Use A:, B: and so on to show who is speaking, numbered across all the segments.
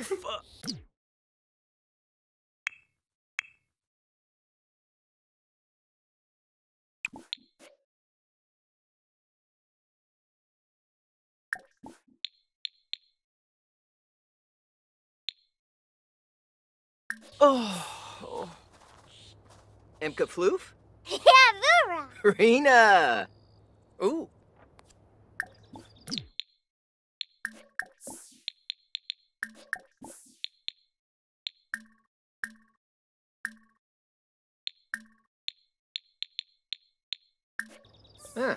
A: Floof! Oh. oh. Imka Floof?
B: Yeah, Vura.
A: Rena! Ooh. Huh.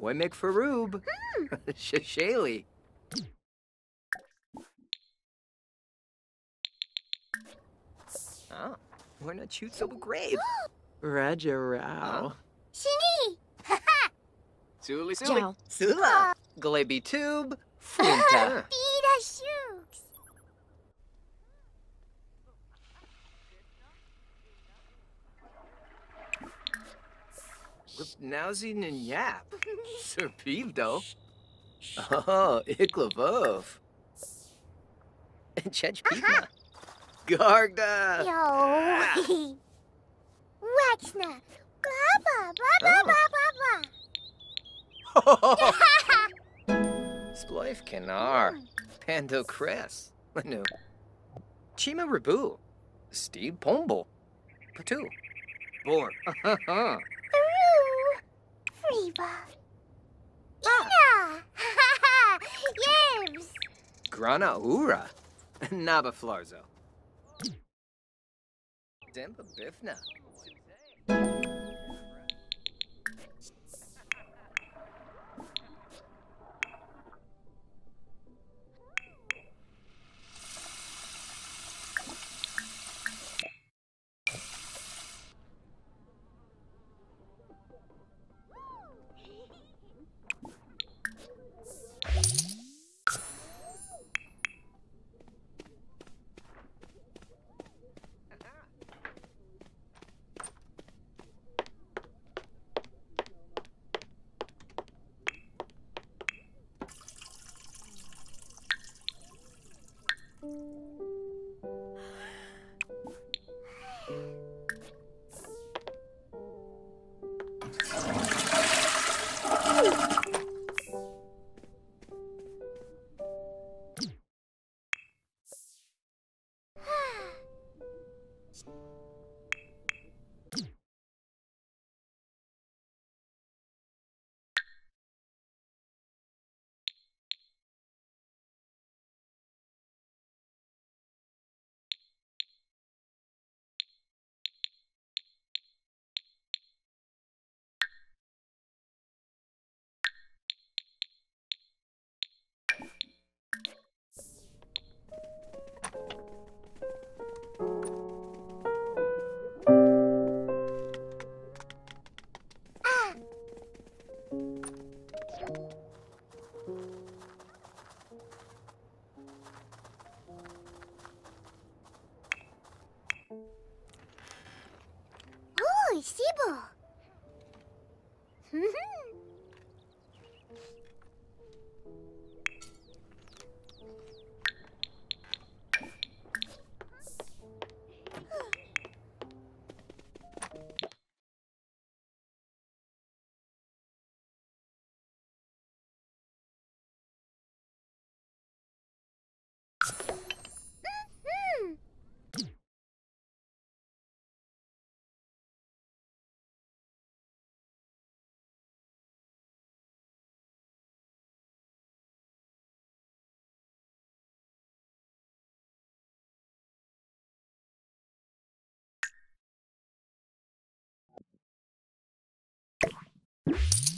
A: Woymek Faroob. Hmm. Shashali. Oh, we're not shoot so grave.
C: Raja Rao.
B: Shini.
A: Suli Suli.
C: Ciao.
A: Sula. Galebi Tube. Funta.
B: Pira Shooks.
A: Nowsy oh, and Yap. Sir Peevdo. Oh, Iklavov. Chech Pima. Garda.
B: Yo. Waxna. Blah, blah, blah, blah,
A: Oh.
B: blah, blah, blah.
A: Sploif Canar. Pando Cress. Manu. Chima Rabu. Steve Pombo. Patu. Bor.
B: Peru. Freeba. Ina. Yerbs.
A: Grana Ura. Naba Flarzo. Demba Bifna.
B: you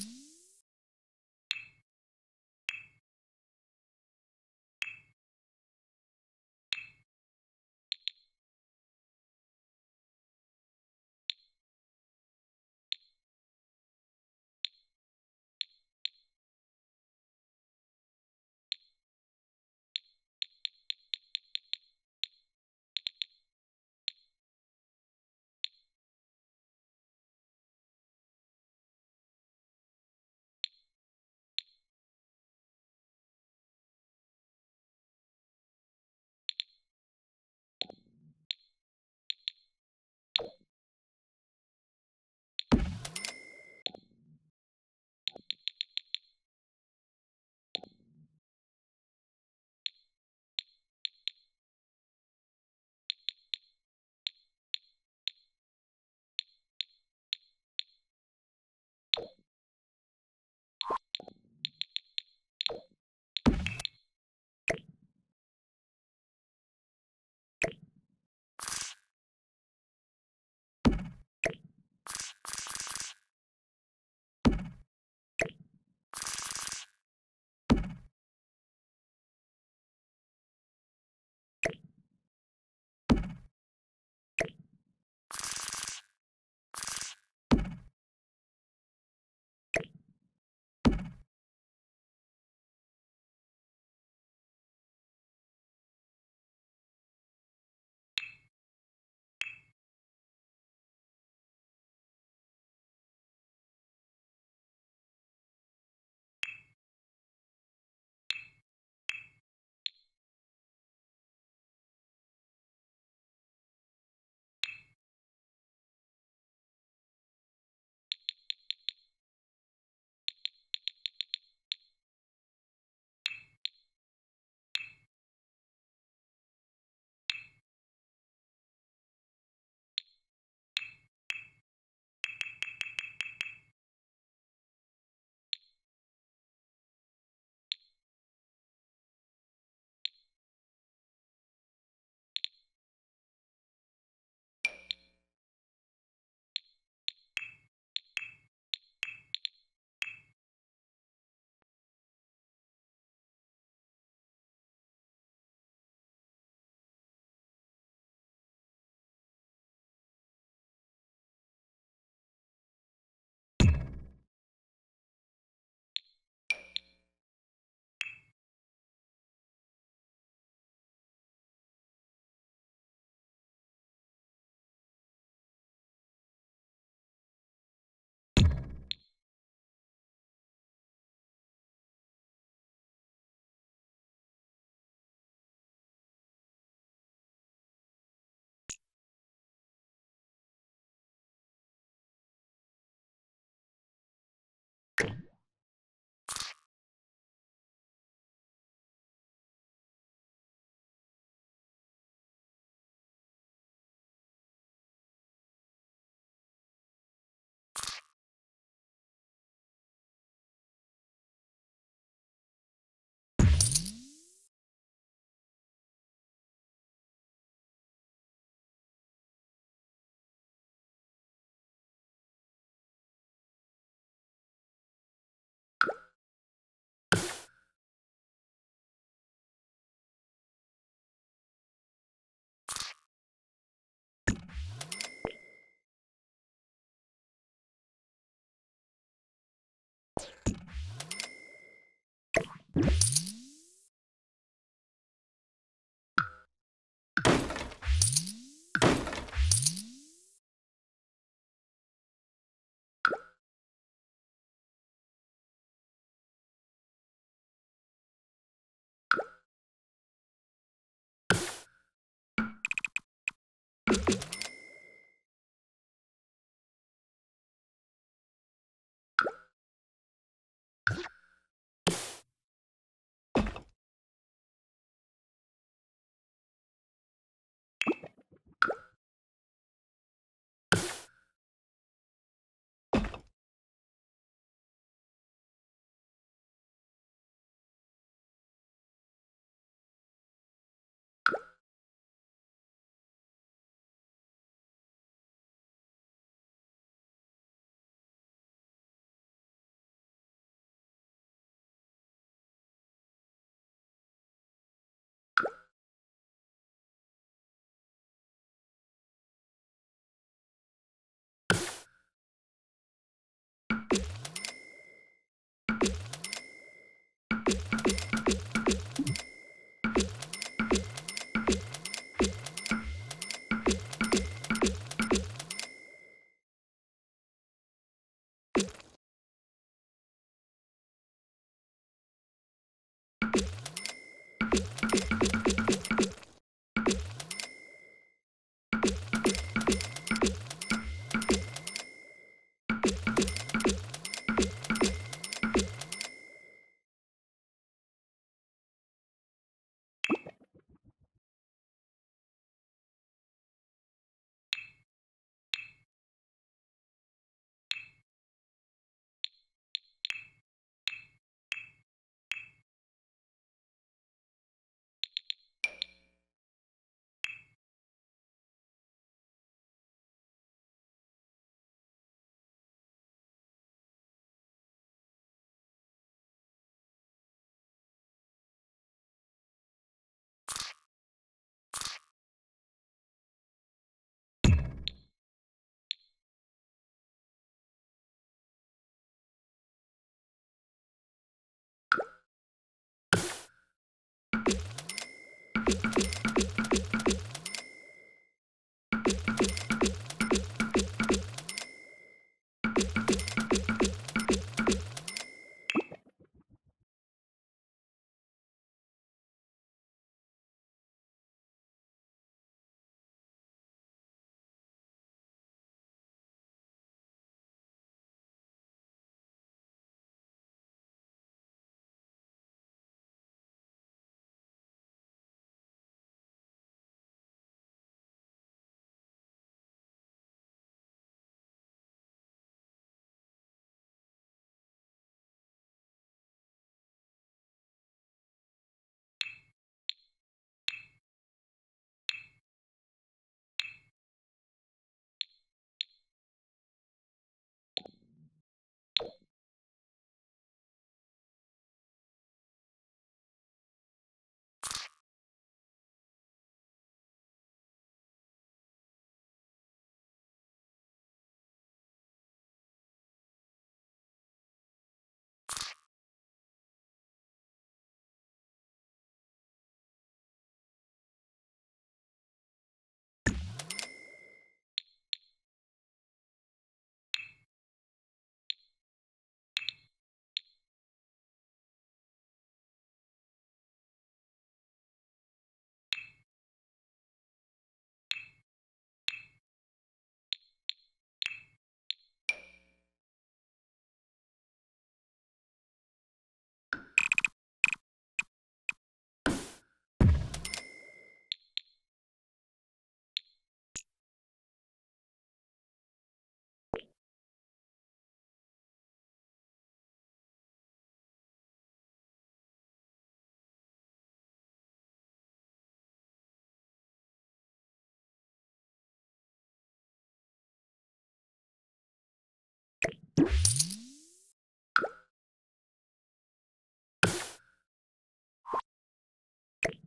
B: you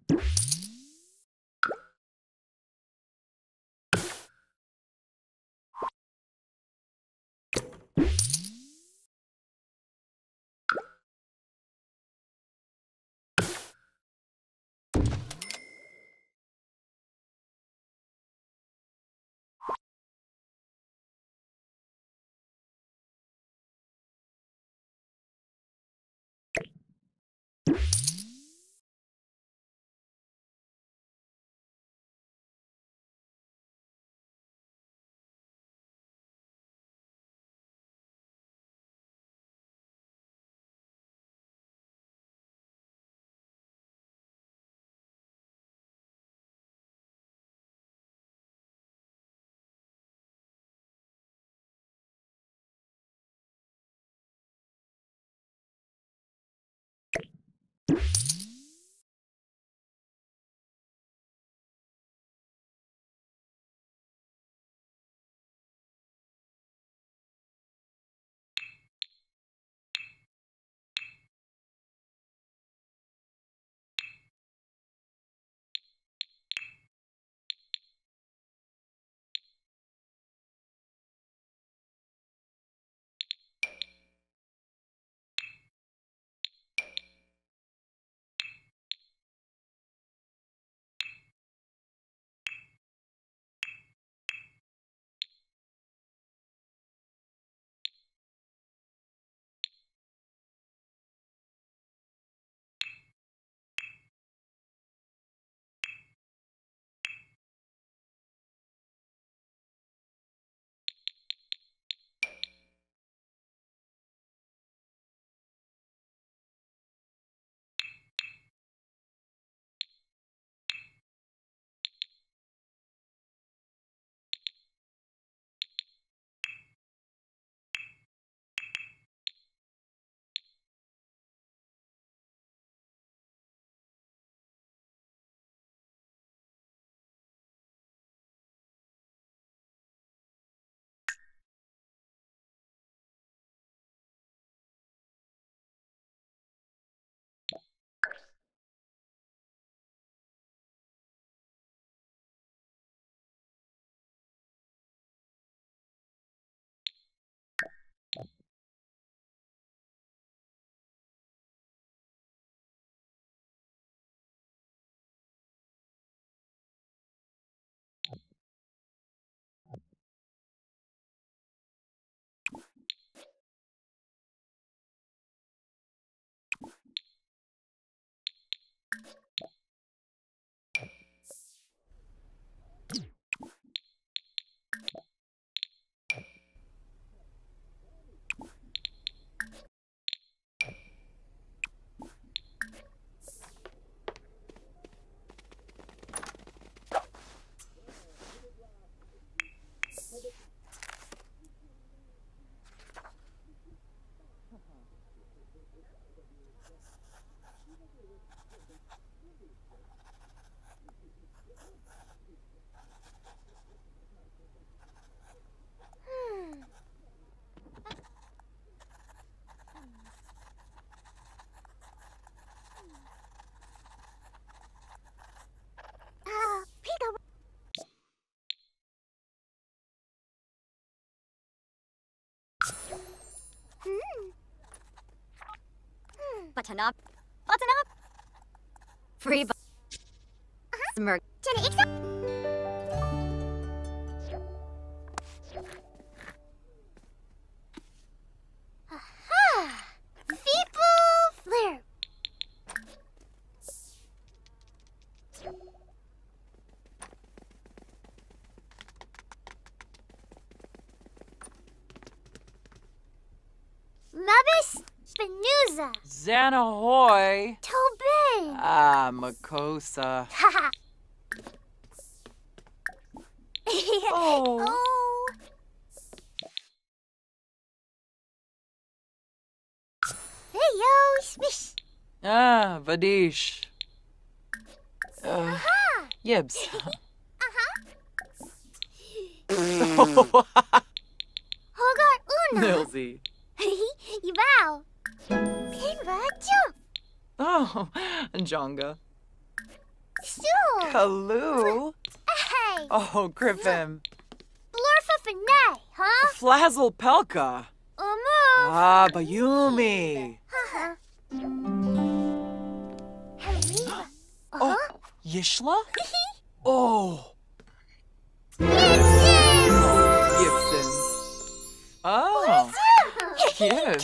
B: you you 아,
D: Button up. Button up. Free bu-
C: Xanahoy.
B: Tobin.
C: Ah, Makosa.
B: Haha.
C: Oh.
B: oh. Hey yo, swish.
C: Ah, Vadish. Uh,
B: Aha.
C: Yibs.
B: Hogar Una.
C: Nilsy. Oh, Jonga.
B: Sue.
C: Kaloo.
B: Hey.
C: Oh, Griffin.
B: Blurfa Finay, huh?
C: Flazzle Pelka.
B: Umu.
C: Ah, Bayumi.
B: Hariba.
C: Oh,
B: Uh-huh.
C: Yishla? Oh,
B: Gibson.
C: Gibson. Oh, kids.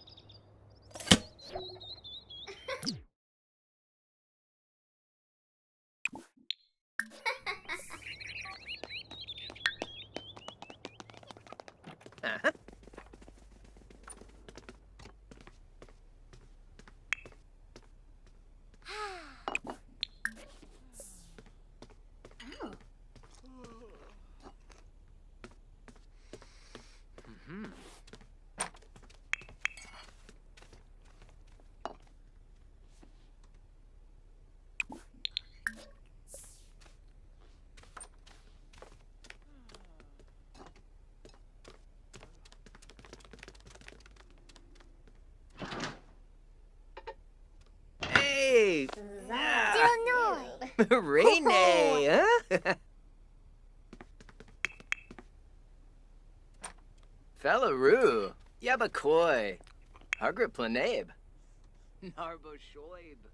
A: Uh-huh. Hey! Renee, huh? Fellaroo, Yabakoi, Hargrit Planabe, Narbo Shoib.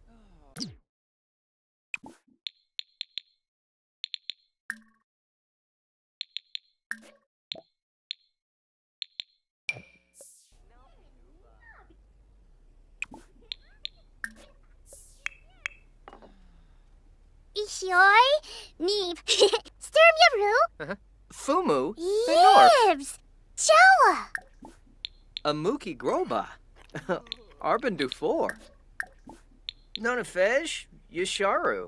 A: Amuki Groba, Arban Dufour, Nonafesh, Yasharu.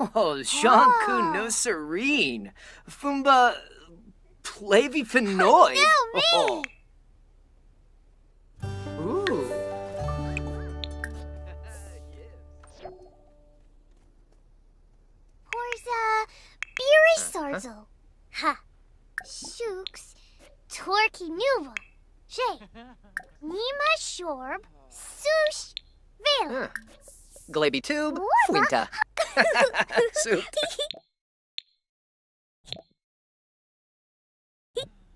A: Oh, Shanku ah. no Serene, Fumba Plavi Fenoy.
B: No, me.
A: Ooh.
B: Beery Sarzo. Ha. Shooks. Torky Nuva. Shay. Nima Shorb. Sush. Vela.
A: Huh. Glaby Tube,
B: What?
A: Fuinta. Soup.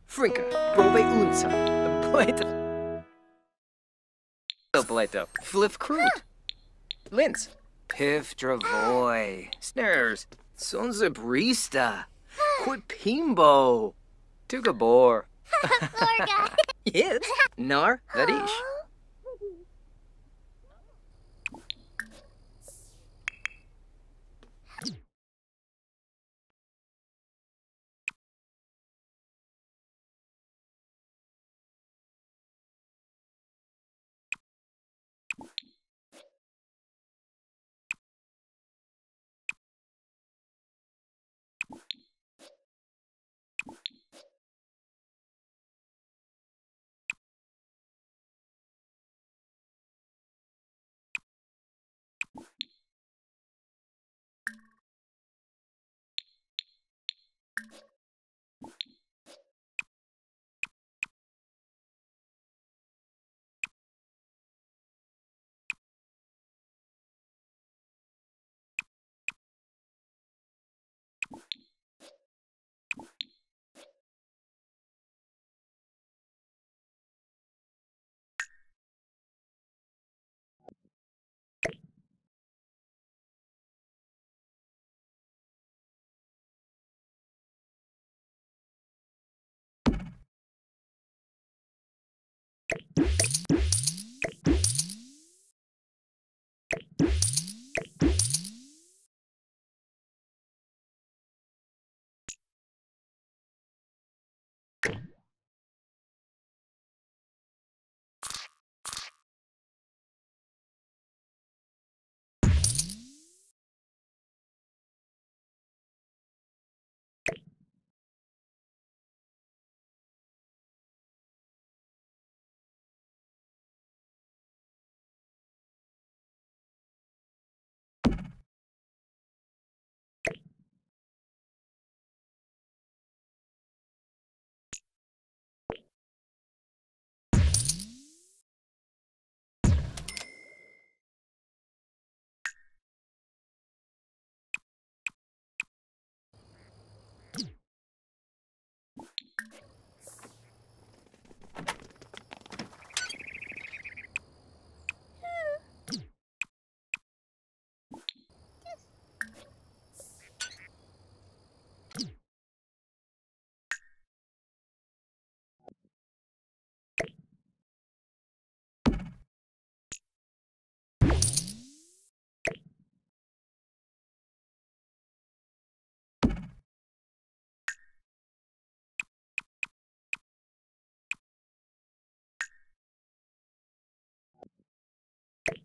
A: Frinker, Grove Unsa, Plato. Plato, Flif Crute. Linz, Piff Dravoy, Snares, Sonza Brista, Quipimbo, Tugabor,
B: Lorga.
A: Yes, Nar,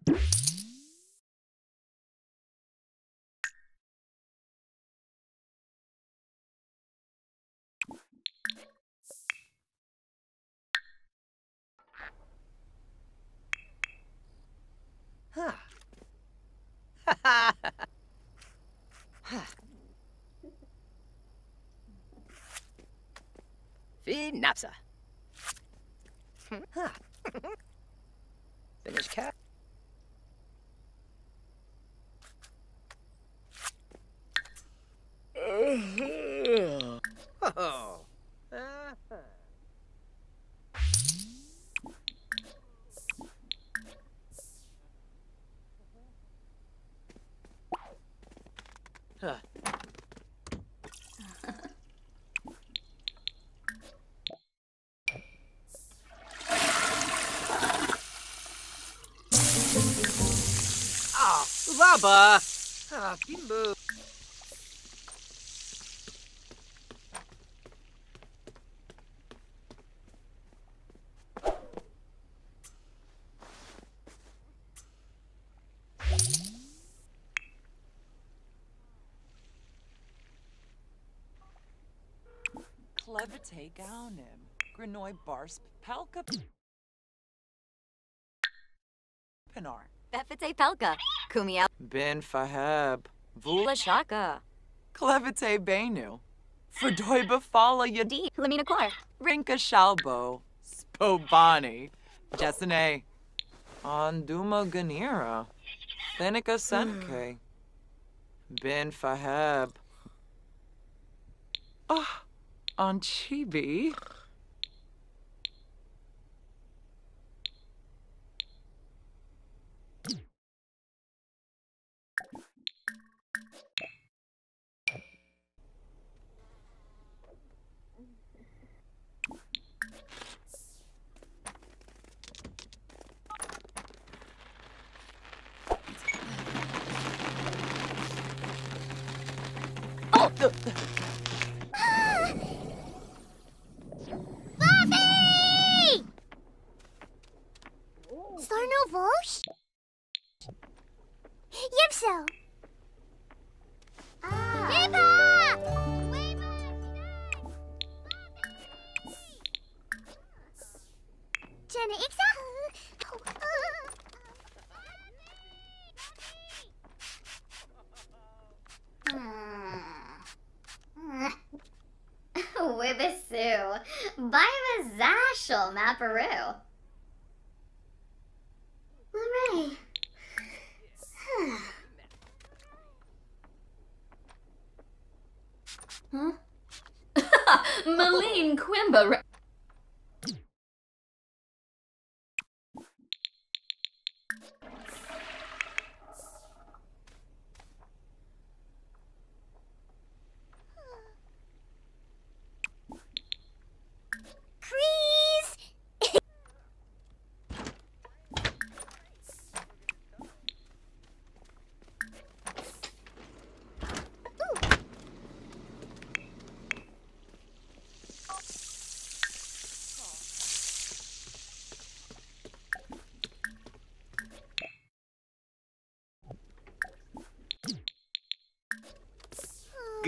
A: Hmm? Huh. Ha Finish cat.
C: Clevite gaunim. Granoi bars palka. Pinar.
D: Befite Pelka. Kumiel.
C: Ben Faheb. Vula.
D: Shaka.
C: Clevite Benu. Fredoi Bafala Yadi.
D: D. Lamina Quar.
C: Rinka Shalbo. Spobani. Jessene. Anduma Ganira. Thenica Senke. Ben Faheb. Ah, on Chibi.
E: Zashel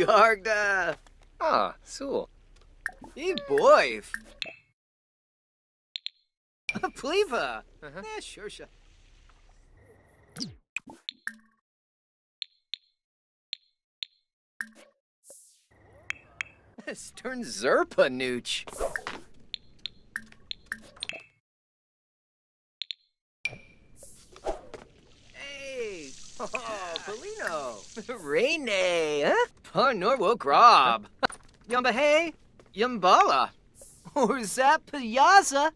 A: Garda! Ah, Sul. Hey, boy! Pleva! Uh-huh. Yeah, sure, sure. Stern Zerpa Nooch. Hey! Oh, Polino! Rene, huh? Par Norwo Grob. Yumba hey? Yumbala. Or Zap Piazza?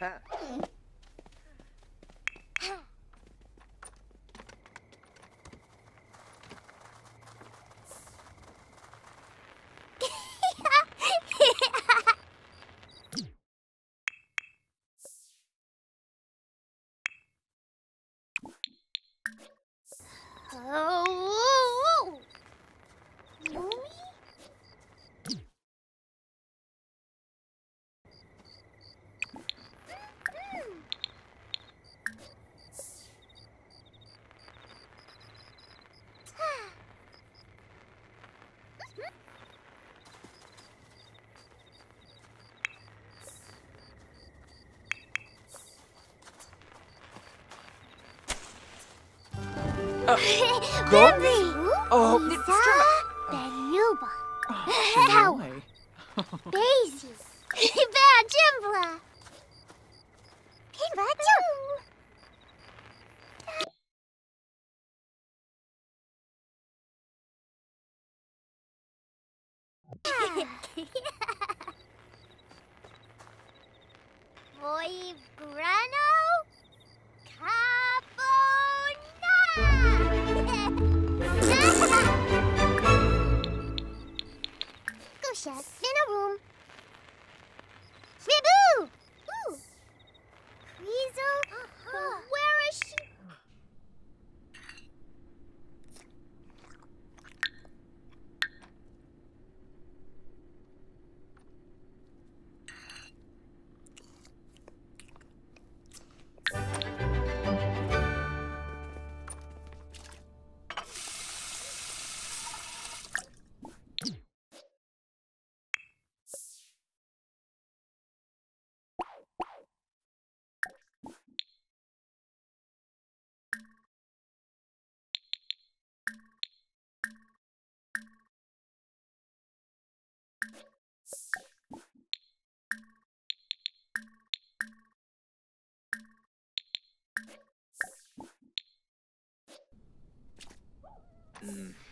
A: Ha
B: ha ha!
C: Go. Oh,
B: Za Benuba.
C: Oh, Shinoi.
B: Daisy. Bear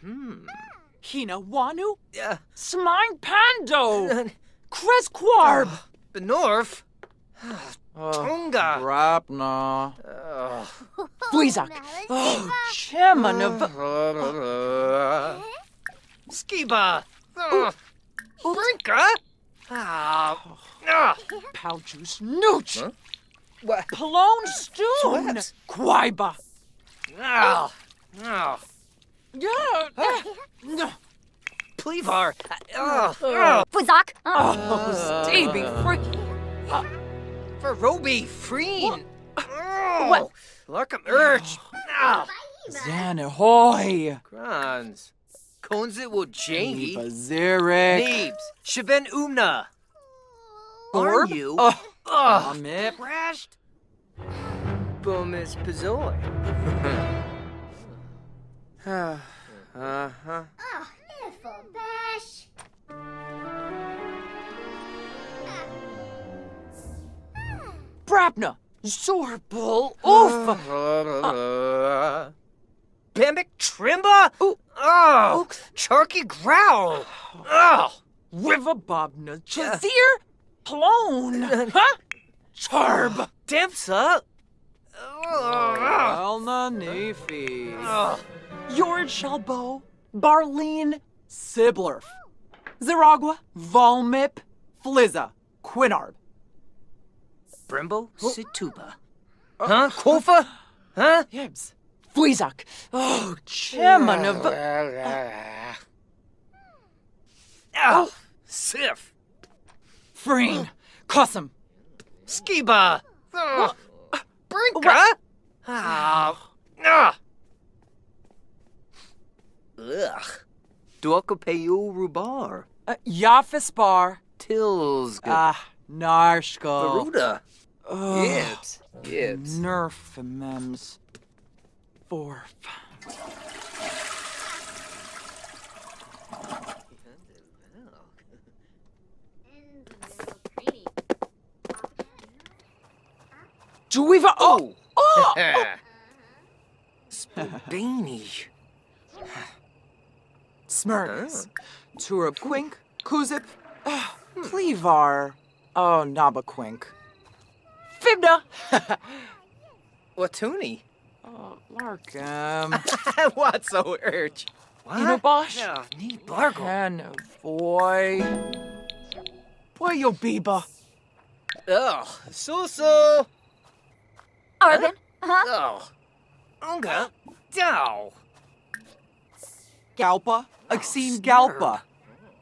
A: hmm.
C: Hina Wanu?
A: Uh,
C: Smine Pando! Cresquarb!
A: Benorf.
C: Oh,
A: Tonga.
C: Rapna.
A: Oh.
C: Fleazak. Oh, Chemanav.
A: Skiba. Oh. Brinka. Ah. Ah.
C: Paljuice Nooch.
A: Huh? What?
C: Palone Stoon.
A: What?
C: Quaiba.
A: Ah. Ah.
C: Yeah. No.
A: Plevar. Oh. Oh.
D: Fuzak.
C: Oh, Stevie freak.
A: For Roby. Freen. Oh.
C: What?
A: Larkham Urch. Ah.
C: Zanahoy.
A: Grans. Konzit will Janey.
C: Bazirik.
A: Nabes. Shaben Umna. Are you?
C: Oh,
A: Ugh.
C: Amit.
A: Crashed. Bomis Pazoi. uh huh.
B: Oh, little bash.
C: Brapna. Zorbul. Oof.
A: Bambic Trimba?
C: Ooh.
A: Oh, Charky Growl. Oh,
C: River Bobna. Chazir. Plone. Huh? Charb.
A: Dempsa. Oh,
C: Alna Nefi. Yord Shalbo. Barleen. Siblerf. Ziragua. Volmip. Flizza. Quinarb.
A: Brimbo Situba. Huh? Kofa? Huh?
C: Yibs. Fleazak. Oh, Chairman of... Chemanav.
A: Oh, Sif.
C: Freen. Cussom.
A: Skiba. Oh. Brinka. Ah. Ah. Ugh. Duokapeu Rubar.
C: Uh, Yafis bar.
A: Tilsga.
C: Ah, Narshko.
A: Baruda. Gibbs. Gibbs.
C: Nerf mems. Forf. Juiva. Oh! Oh!
A: Spudini.
C: Smurgs. Turab Quink. Kuzip. ah, Plevar. Oh, Nabaquink. Fibna.
A: Watuni.
C: oh, Larkham.
A: What's so urge? What?
C: Inobosh.
A: No, ni bargo.
C: And boy. Boy, yo biba.
A: Oh, Susu.
D: Arvin. Huh?
A: Oh. Unga. Dow.
C: Galpa. Aksine oh, Galpa.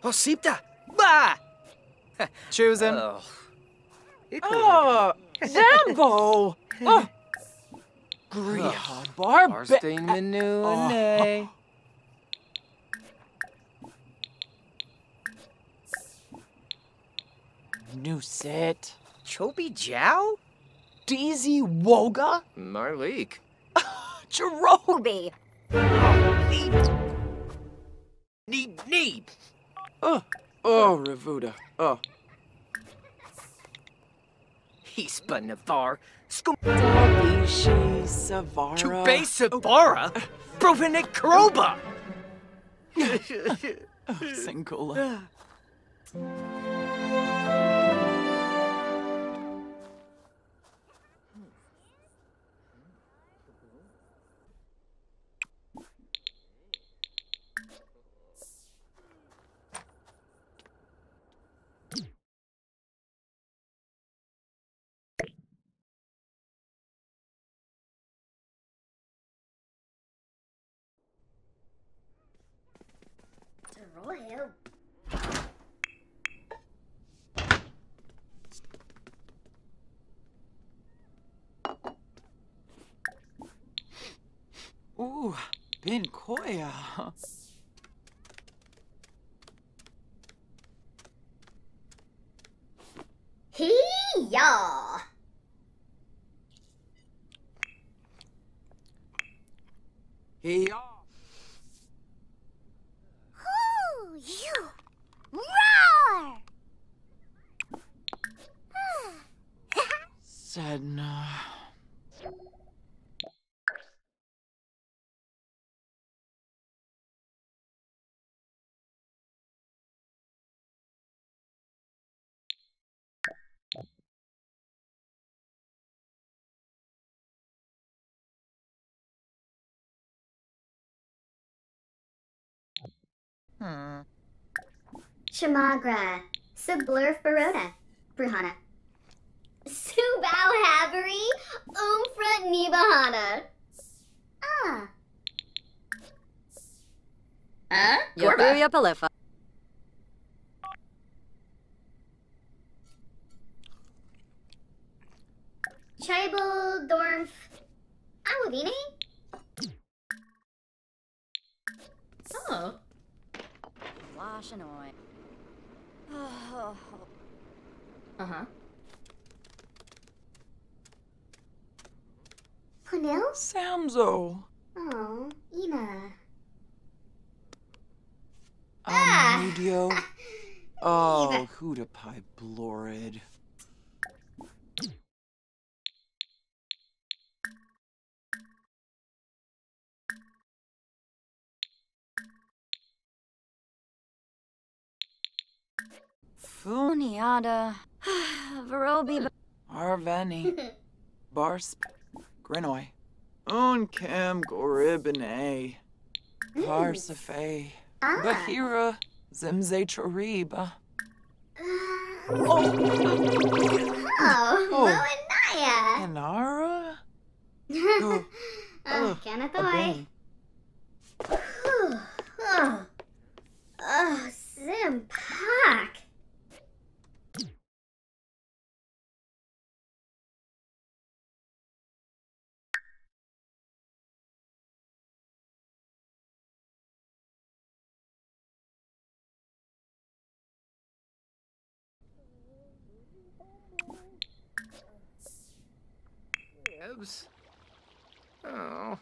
A: Oh, Sipta. Ba.
C: Choosing.
A: Oh.
C: Oh, Zambo. Oh. Griha Barb.
A: Arstain Menu
C: Oh. New set.
A: Chobi Jow?
C: Deezy Woga.
A: Marleek.
C: Jerome.
A: Neat, neat.
C: Oh, oh, Revuda. Oh.
A: He's Navar. Skum.
C: Dabishi Savara.
A: Chube Sabara. Provenik Kroba.
B: Oh,
C: Singula. Ben Koya.
E: Hee-yaw.
C: Hey,
B: Ooh,
C: Hmm.
E: Chamagra. Sublurf Baroda. Bruhana. Subao Havery. Umfra Nibahana. Ah. Huh?
D: Yokuya Palifa.
E: Tribal Dorf. Awavini? Oh.
D: Washanoi.
E: Uh huh.
B: Cornell?
C: Samzo.
B: Oh, Ina.
E: Ah.
C: Amudio. Oh, Huda Pie Blorid.
D: Funiada. Verobi.
C: Arveni. Barsp. Grinoy. Unkem Goribine. Parsafe.
B: Ah.
C: Bahira. Zimze Choriba.
E: Oh,
C: Oh.
E: Moanaya.
C: Anara?
E: Oh,
C: Ugh,
E: Kanathoy. Oh, oh, Sim Pack.
A: Oh.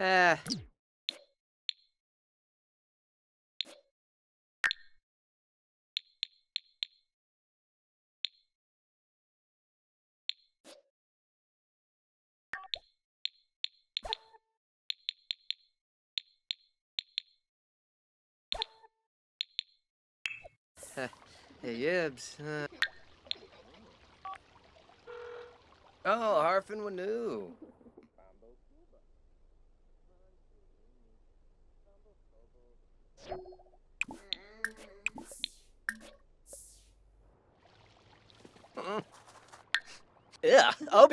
A: Ah. Yibs. Uh... Oh, Harfin Wanu. Yeah, I'll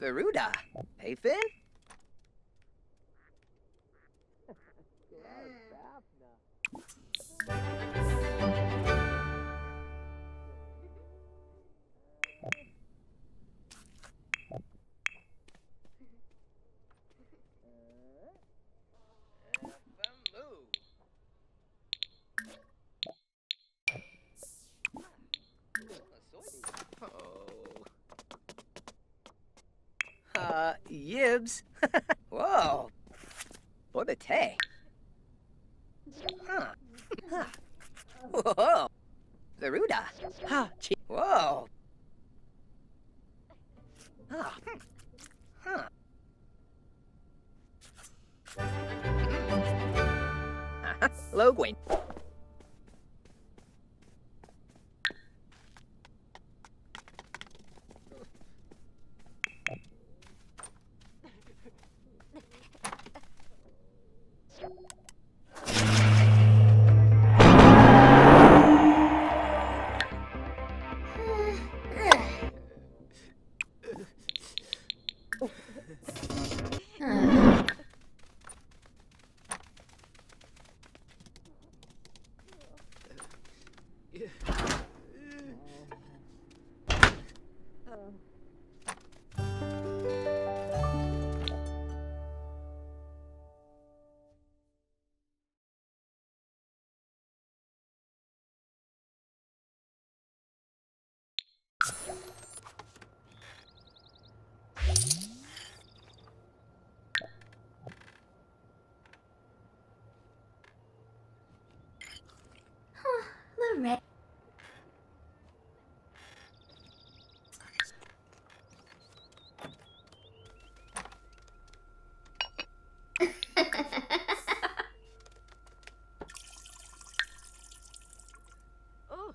A: Veruda. Hey, Finn? Yibs. Whoa. Borbete. Huh.
E: Ready.
A: Oh.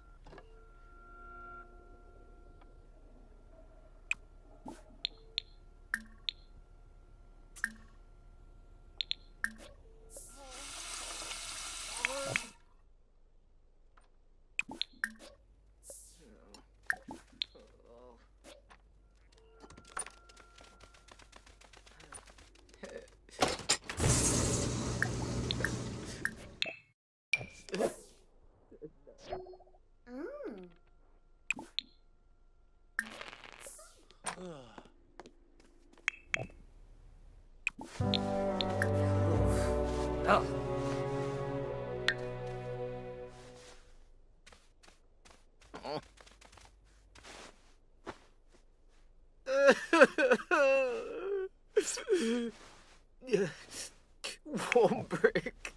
E: Mm.
A: Oh. Oh. Yeah. Won't break.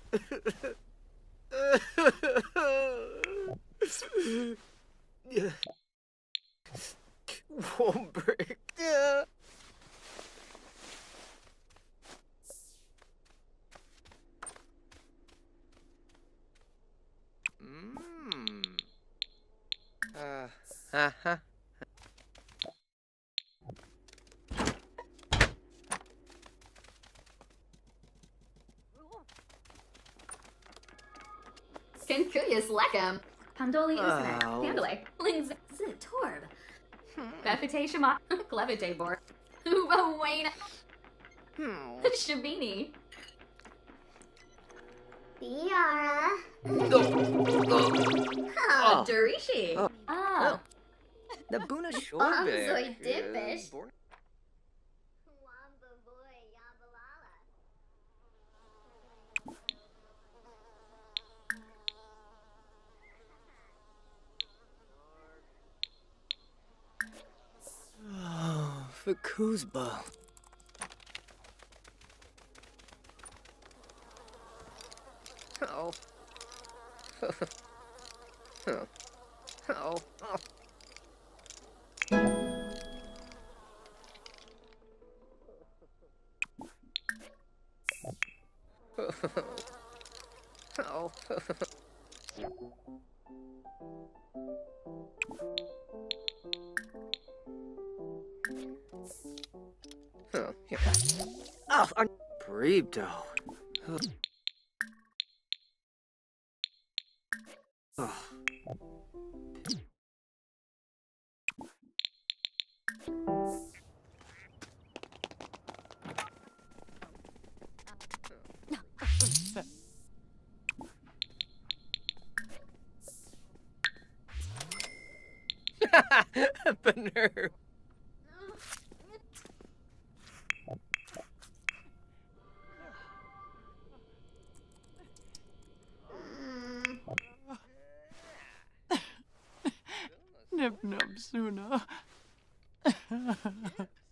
A: Yeah. Won't break. Yeah. Mmm. Uh, uh-huh.
F: Concilious Leckham. Pandoli Usene.
A: Ow.
F: Pandole. Lings Torb. Befite Shama. Clevite Bor. Uba Wayne.
A: Hmm.
F: Shabini.
E: Biara.
F: Oh,
A: Oh.
F: Durishi.
A: Oh.
F: Oh.
A: The Buna
E: I'm
A: Shorbeck. uh,
E: dippish.
A: born-
E: Wamba boy, yabalala.
A: Oh, for Kuzba. Oh. oh. oh. Oh. Oh. Oh. Oh, yeah. Oh, I'm. Oh.
C: Nip nip suna.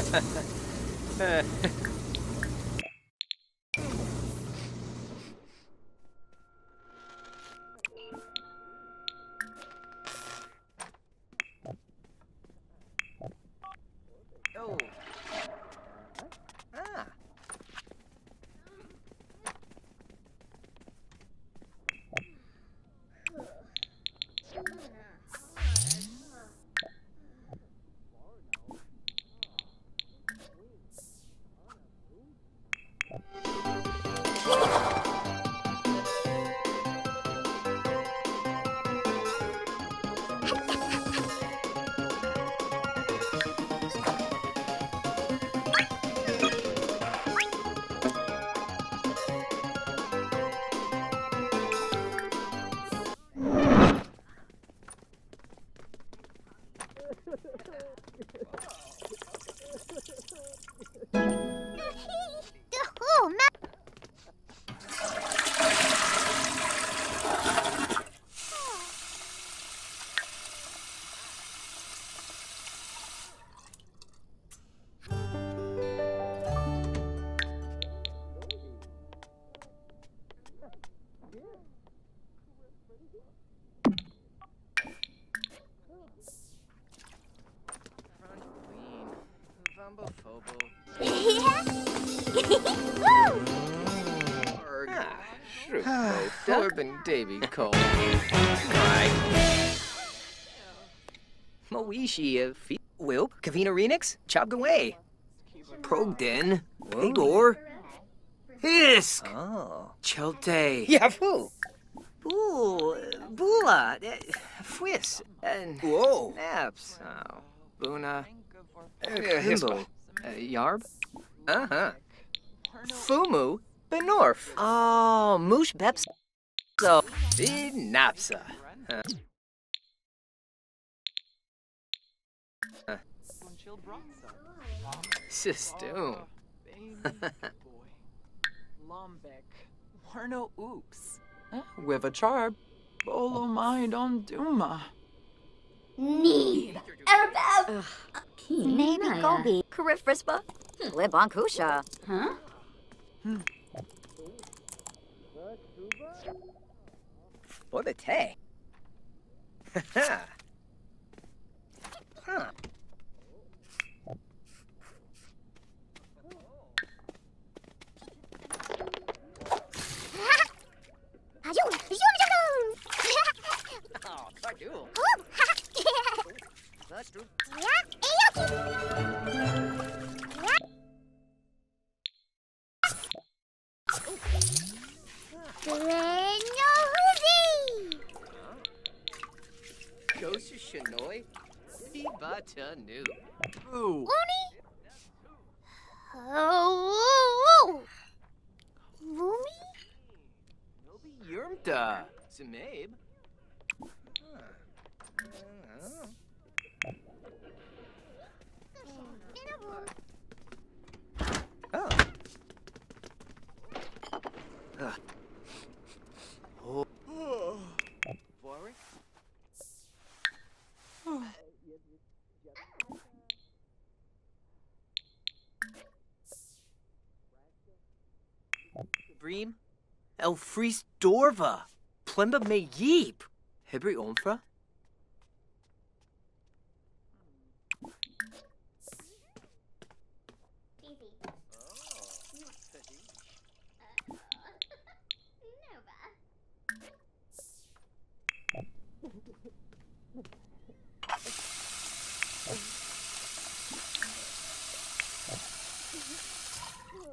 C: Oh.
A: Davy Cole. Moishi, Fi- Wilp, Kavina Renix, Chobgaway. Progden, Igor. Hisk. Oh. Chelte. Yafu. Boo, Bula, uh, Fwis, and Whoa. Naps. Oh. Buna. Uh, Himbo. Uh, Yarb. Uh huh. Fumu. Benorf. Oh, Moosh Beps. So. Napsa. Huh. Sistoon.
C: Lombek. Warno oops. With a charb. Bolo mind on Duma.
F: Need. Arabab. Keen.
D: Maybe Gobi. Karif Frispa. Hmm, Libon Kusha.
F: Huh? Hmm.
A: What a tay. huh. Ibata Nu.
C: Boo.
A: Elfries Dorva. Plemba me yeep. Hebri Omfra?
E: Easy. Nova.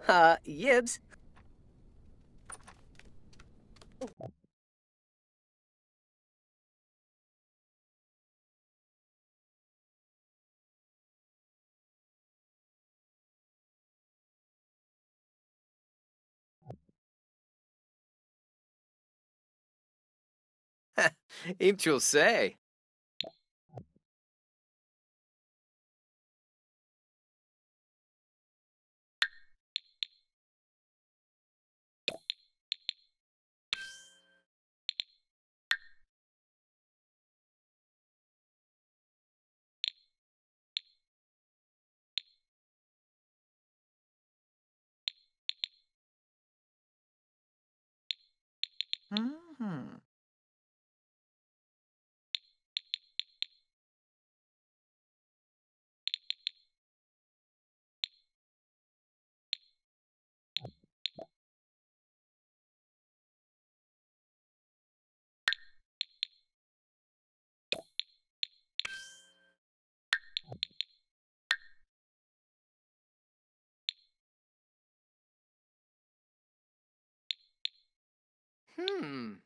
A: Uh, Yibs. Aim you'll say.
C: Hmm.
A: Hmm.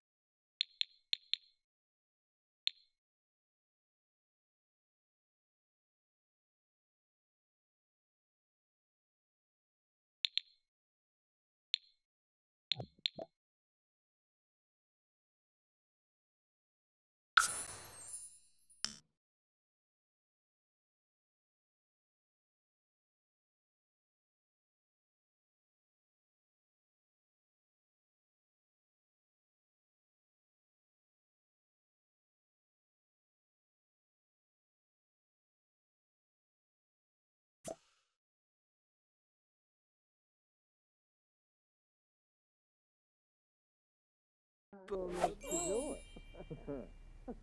A: people.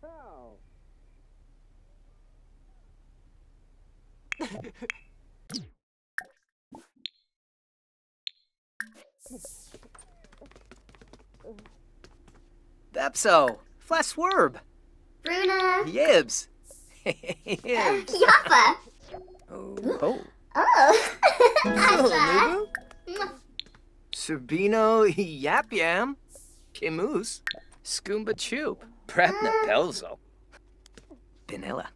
A: How? Bepso, Flaswerb.
E: Bruna.
A: Yibs. Yibs.
E: Yappa.
A: Oh. Oh.
E: Oh.
A: Sabino Yap Yam. Kimus. Skoomba Choop. Prepna Pelzo. Vanilla.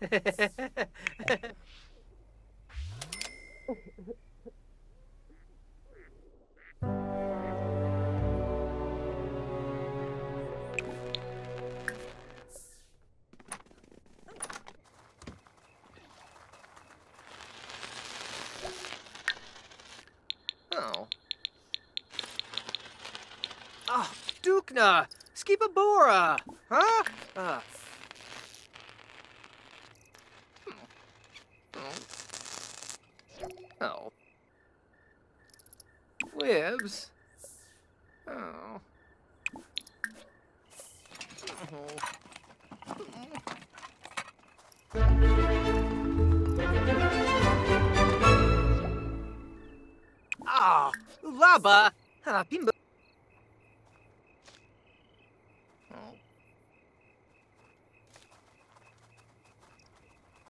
E: Oh.
A: Ah, Dukna! Skipabora! Huh? Uh.